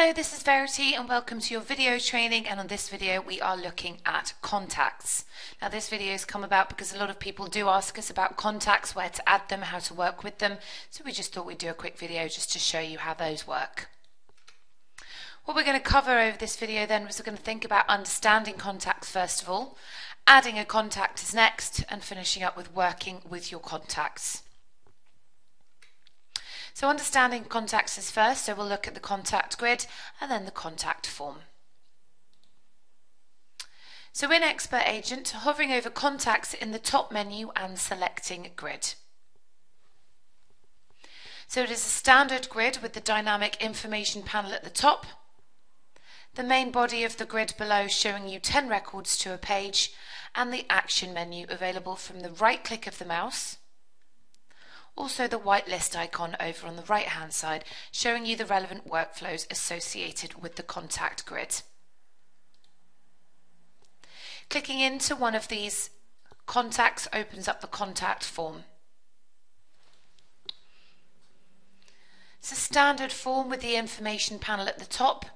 Hello, this is Verity and welcome to your video training and on this video we are looking at contacts. Now this video has come about because a lot of people do ask us about contacts, where to add them, how to work with them, so we just thought we'd do a quick video just to show you how those work. What we're going to cover over this video then was we're going to think about understanding contacts first of all, adding a contact is next and finishing up with working with your contacts. So understanding contacts is first, so we'll look at the contact grid and then the contact form. So in Expert Agent, hovering over contacts in the top menu and selecting grid. So it is a standard grid with the dynamic information panel at the top, the main body of the grid below showing you 10 records to a page, and the action menu available from the right click of the mouse also the white list icon over on the right hand side showing you the relevant workflows associated with the contact grid. Clicking into one of these contacts opens up the contact form. It's a standard form with the information panel at the top,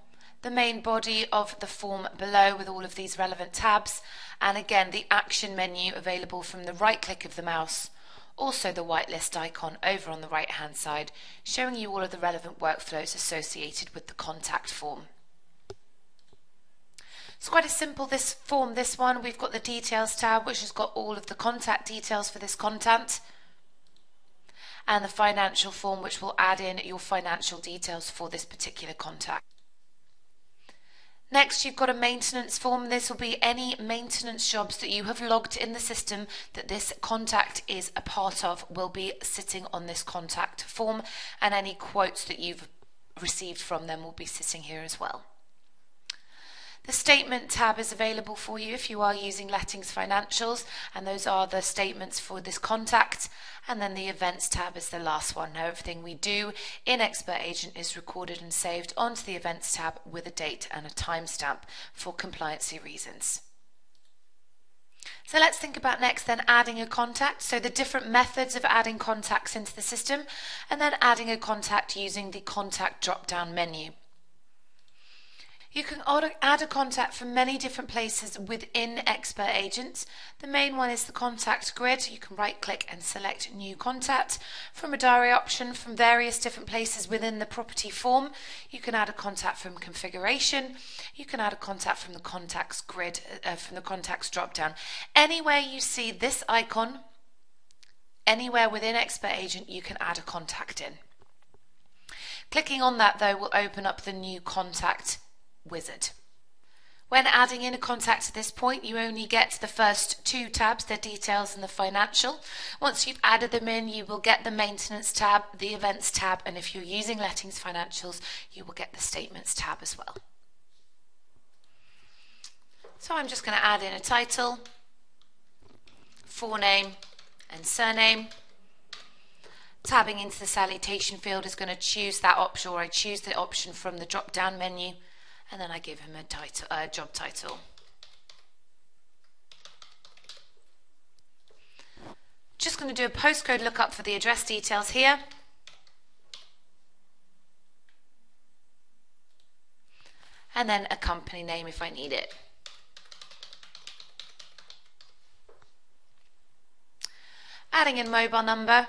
the main body of the form below with all of these relevant tabs, and again the action menu available from the right click of the mouse also the whitelist icon over on the right hand side showing you all of the relevant workflows associated with the contact form. It's quite a simple this form, this one. We've got the details tab which has got all of the contact details for this content and the financial form which will add in your financial details for this particular contact. Next, you've got a maintenance form. This will be any maintenance jobs that you have logged in the system that this contact is a part of will be sitting on this contact form and any quotes that you've received from them will be sitting here as well. The statement tab is available for you if you are using Lettings Financials, and those are the statements for this contact. And then the events tab is the last one. Now, everything we do in Expert Agent is recorded and saved onto the events tab with a date and a timestamp for compliancy reasons. So let's think about next then adding a contact. So the different methods of adding contacts into the system and then adding a contact using the contact drop down menu. You can add a contact from many different places within Expert Agents. The main one is the contact grid. You can right click and select new contact. From a diary option from various different places within the property form, you can add a contact from configuration. You can add a contact from the contacts grid, uh, from the contacts drop down. Anywhere you see this icon, anywhere within Expert Agent, you can add a contact in. Clicking on that though will open up the new contact wizard. When adding in a contact at this point, you only get the first two tabs, the details and the financial. Once you've added them in, you will get the maintenance tab, the events tab, and if you're using lettings financials, you will get the statements tab as well. So I'm just going to add in a title, forename and surname. Tabbing into the salutation field is going to choose that option, or I choose the option from the drop down menu and then I give him a title, uh, job title. Just going to do a postcode lookup for the address details here. And then a company name if I need it. Adding in mobile number,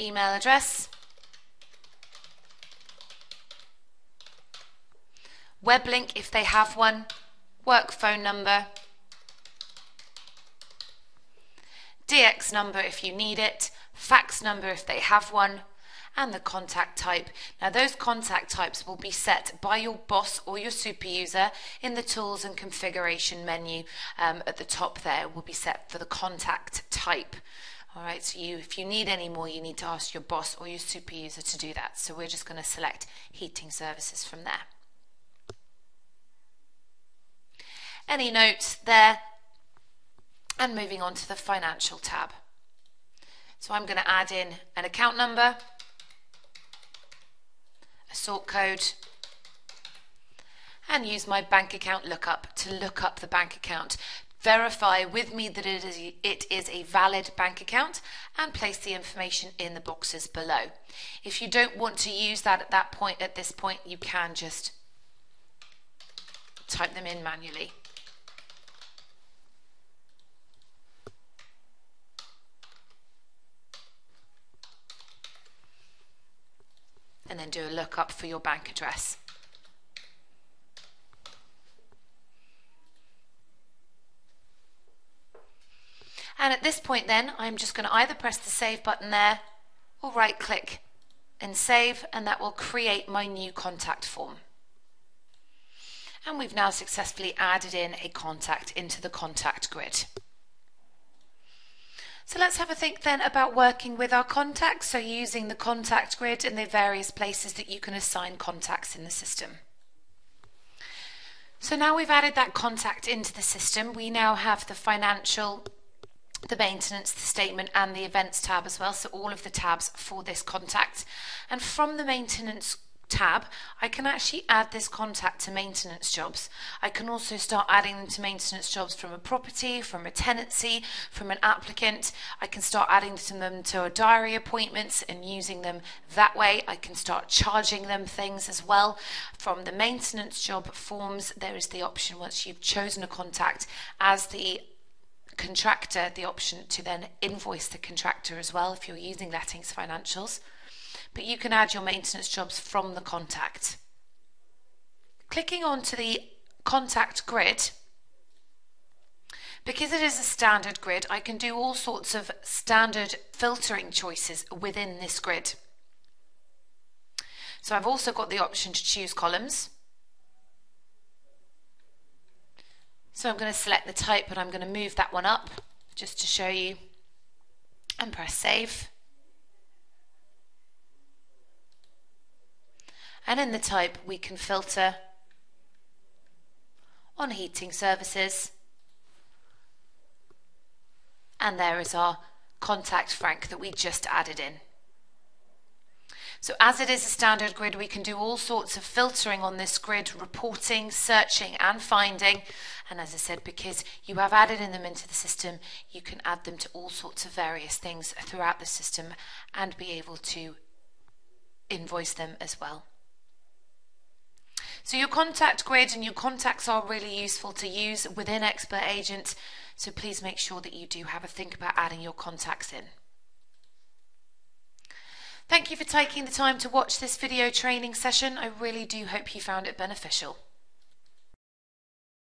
email address, web link if they have one, work phone number, DX number if you need it, fax number if they have one, and the contact type. Now those contact types will be set by your boss or your super user in the tools and configuration menu um, at the top there will be set for the contact type. All right, so you, if you need any more, you need to ask your boss or your super user to do that. So we're just going to select heating services from there. Any notes there. And moving on to the financial tab. So I'm going to add in an account number, a sort code, and use my bank account lookup to look up the bank account. verify with me that it is, it is a valid bank account and place the information in the boxes below. If you don't want to use that at that point, at this point, you can just type them in manually. And then do a lookup for your bank address. And at this point then, I'm just going to either press the save button there or right click and save and that will create my new contact form. And we've now successfully added in a contact into the contact grid. So let's have a think then about working with our contacts, so using the contact grid and the various places that you can assign contacts in the system. So now we've added that contact into the system, we now have the financial the maintenance, the statement, and the events tab as well. So all of the tabs for this contact. And from the maintenance tab, I can actually add this contact to maintenance jobs. I can also start adding them to maintenance jobs from a property, from a tenancy, from an applicant. I can start adding them to a diary appointments and using them that way. I can start charging them things as well. From the maintenance job forms, there is the option once you've chosen a contact as the contractor the option to then invoice the contractor as well if you're using lettings financials. But you can add your maintenance jobs from the contact. Clicking onto the contact grid, because it is a standard grid, I can do all sorts of standard filtering choices within this grid. So I've also got the option to choose columns. So I'm going to select the type, but I'm going to move that one up just to show you and press save. And in the type, we can filter on heating services. And there is our contact Frank that we just added in. So as it is a standard grid, we can do all sorts of filtering on this grid, reporting, searching and finding. And as I said, because you have added in them into the system, you can add them to all sorts of various things throughout the system and be able to invoice them as well. So your contact grid and your contacts are really useful to use within Expert Agent. So please make sure that you do have a think about adding your contacts in. Thank you for taking the time to watch this video training session. I really do hope you found it beneficial.